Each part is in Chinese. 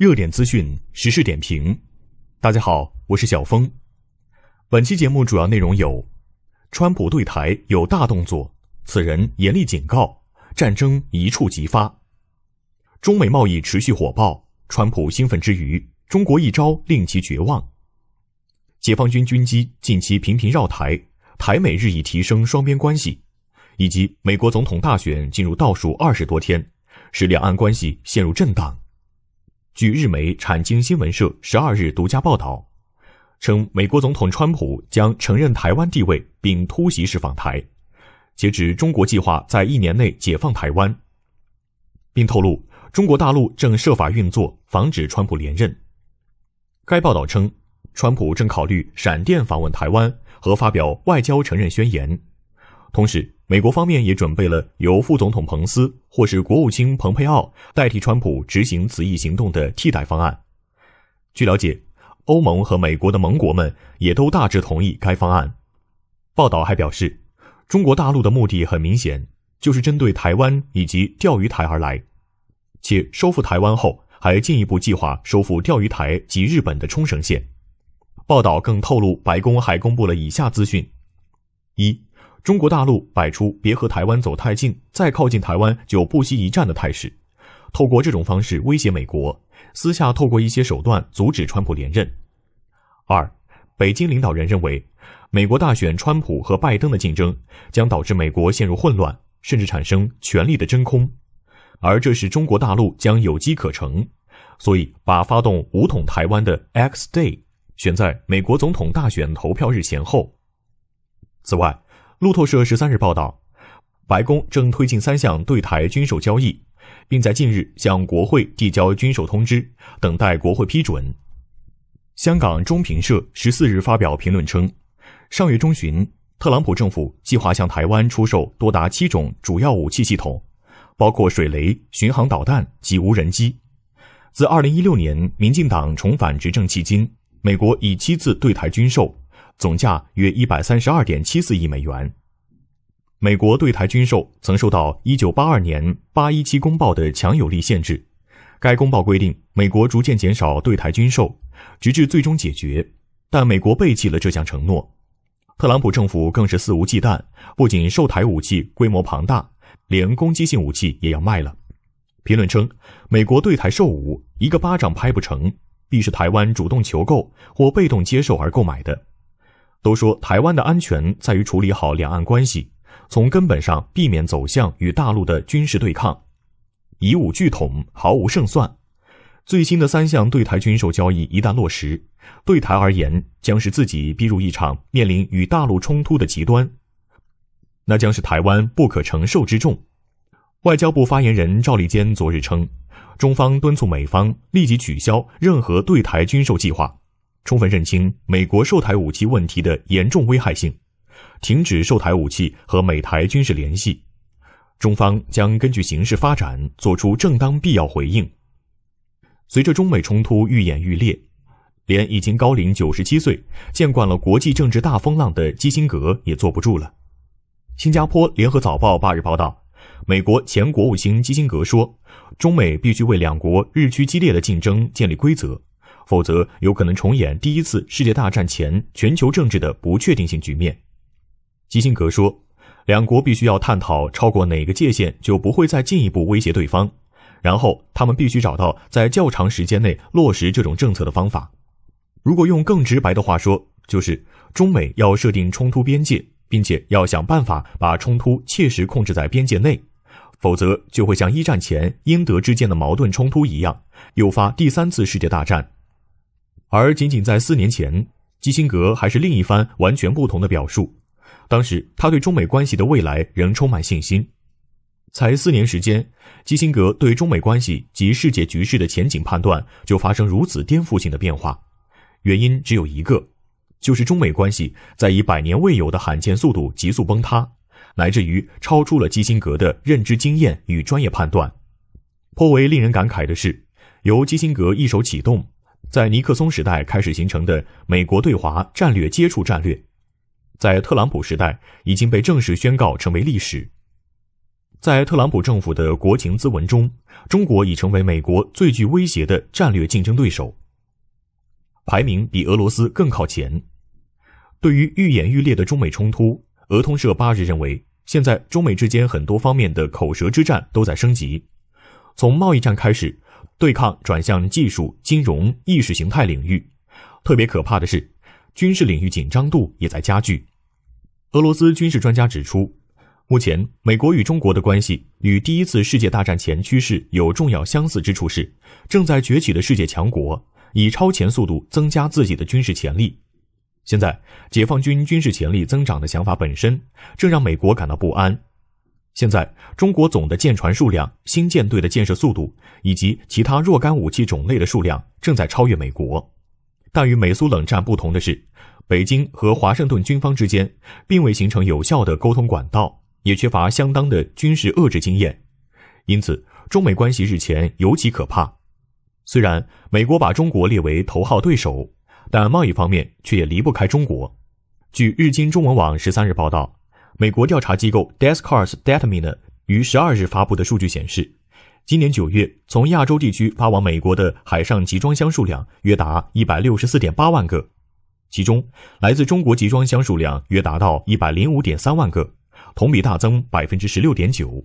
热点资讯、时事点评。大家好，我是小峰。本期节目主要内容有：川普对台有大动作，此人严厉警告，战争一触即发；中美贸易持续火爆，川普兴奋之余，中国一招令其绝望；解放军军机近期频频绕台，台美日益提升双边关系。以及美国总统大选进入倒数二十多天，使两岸关系陷入震荡。据日媒产经新闻社十二日独家报道，称美国总统川普将承认台湾地位并突袭式访台，截止中国计划在一年内解放台湾，并透露中国大陆正设法运作防止川普连任。该报道称，川普正考虑闪电访问台湾和发表外交承认宣言，同时。美国方面也准备了由副总统彭斯或是国务卿蓬佩奥代替川普执行此一行动的替代方案。据了解，欧盟和美国的盟国们也都大致同意该方案。报道还表示，中国大陆的目的很明显，就是针对台湾以及钓鱼台而来，且收复台湾后还进一步计划收复钓鱼台及日本的冲绳县。报道更透露，白宫还公布了以下资讯：一。中国大陆摆出别和台湾走太近，再靠近台湾就不惜一战的态势，透过这种方式威胁美国，私下透过一些手段阻止川普连任。二，北京领导人认为，美国大选川普和拜登的竞争将导致美国陷入混乱，甚至产生权力的真空，而这时中国大陆将有机可乘，所以把发动武统台湾的 X Day 选在美国总统大选投票日前后。此外，路透社十三日报道，白宫正推进三项对台军售交易，并在近日向国会递交军售通知，等待国会批准。香港中评社十四日发表评论称，上月中旬，特朗普政府计划向台湾出售多达七种主要武器系统，包括水雷、巡航导弹及无人机。自二零一六年民进党重返执政迄今，美国已七次对台军售。总价约一百三十二点七四亿美元。美国对台军售曾受到一九八二年八一七公报的强有力限制。该公报规定，美国逐渐减少对台军售，直至最终解决。但美国背弃了这项承诺。特朗普政府更是肆无忌惮，不仅售台武器规模庞大，连攻击性武器也要卖了。评论称，美国对台售武一个巴掌拍不成，必是台湾主动求购或被动接受而购买的。都说台湾的安全在于处理好两岸关系，从根本上避免走向与大陆的军事对抗，以武拒统毫无胜算。最新的三项对台军售交易一旦落实，对台而言将是自己逼入一场面临与大陆冲突的极端，那将是台湾不可承受之重。外交部发言人赵立坚昨日称，中方敦促美方立即取消任何对台军售计划。充分认清美国售台武器问题的严重危害性，停止售台武器和美台军事联系。中方将根据形势发展作出正当必要回应。随着中美冲突愈演愈烈，连已经高龄九十七岁、见惯了国际政治大风浪的基辛格也坐不住了。新加坡联合早报八日报道，美国前国务卿基辛格说：“中美必须为两国日趋激烈的竞争建立规则。”否则，有可能重演第一次世界大战前全球政治的不确定性局面。基辛格说，两国必须要探讨超过哪个界限就不会再进一步威胁对方，然后他们必须找到在较长时间内落实这种政策的方法。如果用更直白的话说，就是中美要设定冲突边界，并且要想办法把冲突切实控制在边界内，否则就会像一战前英德之间的矛盾冲突一样，诱发第三次世界大战。而仅仅在四年前，基辛格还是另一番完全不同的表述。当时他对中美关系的未来仍充满信心。才四年时间，基辛格对中美关系及世界局势的前景判断就发生如此颠覆性的变化，原因只有一个，就是中美关系在以百年未有的罕见速度急速崩塌，乃至于超出了基辛格的认知经验与专业判断。颇为令人感慨的是，由基辛格一手启动。在尼克松时代开始形成的美国对华战略接触战略，在特朗普时代已经被正式宣告成为历史。在特朗普政府的国情咨文中，中国已成为美国最具威胁的战略竞争对手，排名比俄罗斯更靠前。对于愈演愈烈的中美冲突，俄通社八日认为，现在中美之间很多方面的口舌之战都在升级，从贸易战开始，对抗转向技术、金融、意识形态领域。特别可怕的是，军事领域紧张度也在加剧。俄罗斯军事专家指出。目前，美国与中国的关系与第一次世界大战前趋势有重要相似之处是，正在崛起的世界强国以超前速度增加自己的军事潜力。现在，解放军军事潜力增长的想法本身，正让美国感到不安。现在，中国总的舰船数量、新舰队的建设速度以及其他若干武器种类的数量正在超越美国。但与美苏冷战不同的是，北京和华盛顿军方之间并未形成有效的沟通管道。也缺乏相当的军事遏制经验，因此中美关系日前尤其可怕。虽然美国把中国列为头号对手，但贸易方面却也离不开中国。据日经中文网十三日报道，美国调查机构 d e s c a r s Datamina 于十二日发布的数据显示，今年九月从亚洲地区发往美国的海上集装箱数量约达一百六十四点八万个，其中来自中国集装箱数量约达到一百零五点三万个。同比大增百分之十六点九。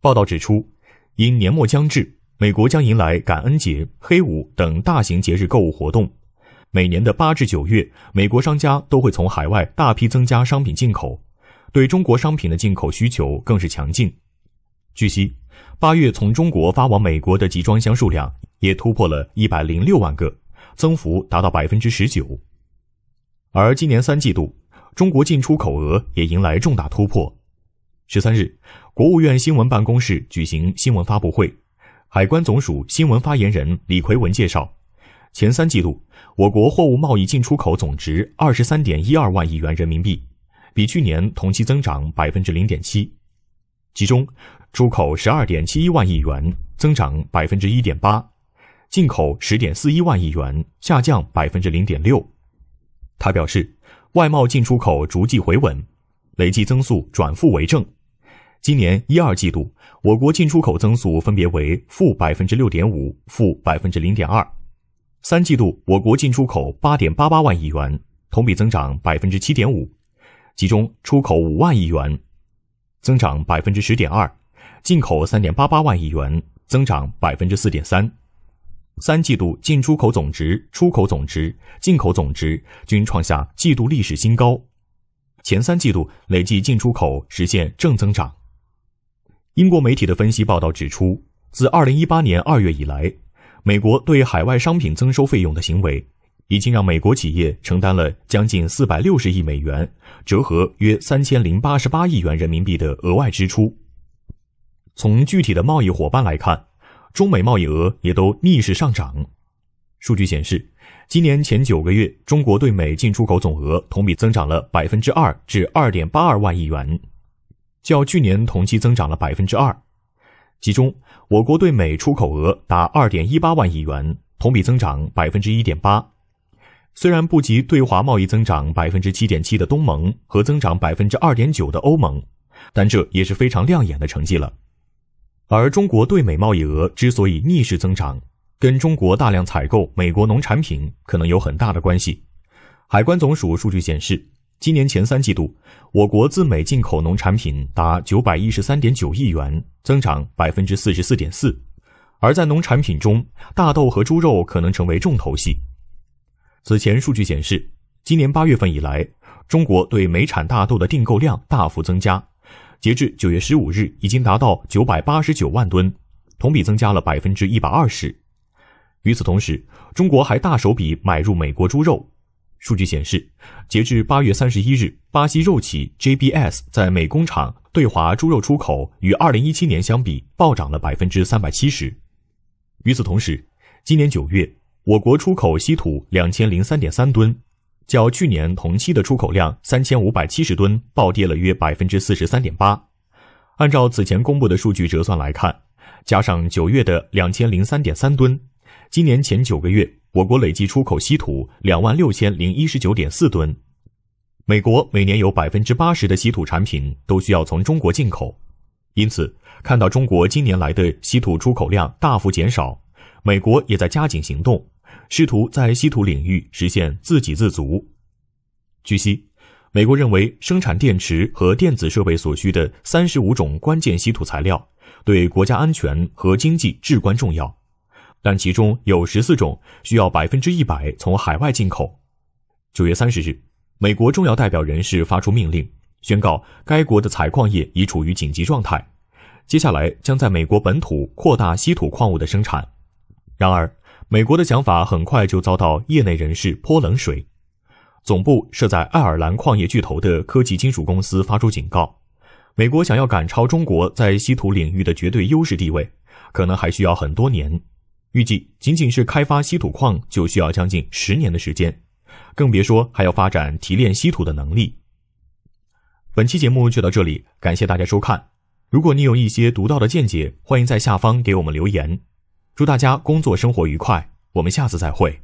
报道指出，因年末将至，美国将迎来感恩节、黑五等大型节日购物活动。每年的八至九月，美国商家都会从海外大批增加商品进口，对中国商品的进口需求更是强劲。据悉，八月从中国发往美国的集装箱数量也突破了一百零六万个，增幅达到百分之十九。而今年三季度，中国进出口额也迎来重大突破。十三日，国务院新闻办公室举行新闻发布会，海关总署新闻发言人李奎文介绍，前三季度我国货物贸易进出口总值二十三点一二万亿元人民币，比去年同期增长百分之零点七，其中出口十二点七一万亿元，增长百分之一点八，进口十点四一万亿元，下降百分之零点六。他表示。外贸进出口逐季回稳，累计增速转负为正。今年一二季度，我国进出口增速分别为负百分之六点五、负百分之零点二。三季度，我国进出口八点八八万亿元，同比增长百分之七点五，其中出口五万亿元，增长百分之十点二；进口三点八八万亿元，增长百分之四点三。三季度进出口总值、出口总值、进口总值均创下季度历史新高，前三季度累计进出口实现正增长。英国媒体的分析报道指出，自二零一八年二月以来，美国对海外商品增收费用的行为，已经让美国企业承担了将近四百六十亿美元，折合约三千零八十八亿元人民币的额外支出。从具体的贸易伙伴来看。中美贸易额也都逆势上涨。数据显示，今年前九个月，中国对美进出口总额同比增长了百分之二至二点八二万亿元，较去年同期增长了百分之二。其中，我国对美出口额达二点一八万亿元，同比增长百分之一点八。虽然不及对华贸易增长百分之七点七的东盟和增长百分之二点九的欧盟，但这也是非常亮眼的成绩了。而中国对美贸易额之所以逆势增长，跟中国大量采购美国农产品可能有很大的关系。海关总署数据显示，今年前三季度，我国自美进口农产品达九百一十三点九亿元，增长百分之四十四点四。而在农产品中，大豆和猪肉可能成为重头戏。此前数据显示，今年八月份以来，中国对美产大豆的订购量大幅增加。截至九月十五日，已经达到九百八十九万吨，同比增加了百分之一百二十。与此同时，中国还大手笔买入美国猪肉。数据显示，截至八月三十一日，巴西肉企 JBS 在美工厂对华猪肉出口与二零一七年相比暴涨了百分之三百七十。与此同时，今年九月，我国出口稀土两千零三点三吨。较去年同期的出口量三千五百七十吨暴跌了约百分之四十三点八。按照此前公布的数据折算来看，加上九月的两千零三点三吨，今年前九个月我国累计出口稀土两万六千零一十九点四吨。美国每年有百分之八十的稀土产品都需要从中国进口，因此，看到中国今年来的稀土出口量大幅减少，美国也在加紧行动，试图在稀土领域实现自给自足。据悉，美国认为生产电池和电子设备所需的三十五种关键稀土材料对国家安全和经济至关重要，但其中有十四种需要百分之一百从海外进口。九月三十日，美国重要代表人士发出命令，宣告该国的采矿业已处于紧急状态，接下来将在美国本土扩大稀土矿物的生产。然而，美国的想法很快就遭到业内人士泼冷水。总部设在爱尔兰矿业巨头的科技金属公司发出警告：美国想要赶超中国在稀土领域的绝对优势地位，可能还需要很多年。预计仅仅是开发稀土矿就需要将近十年的时间。更别说还要发展提炼稀土的能力。本期节目就到这里，感谢大家收看。如果你有一些独到的见解，欢迎在下方给我们留言。祝大家工作生活愉快，我们下次再会。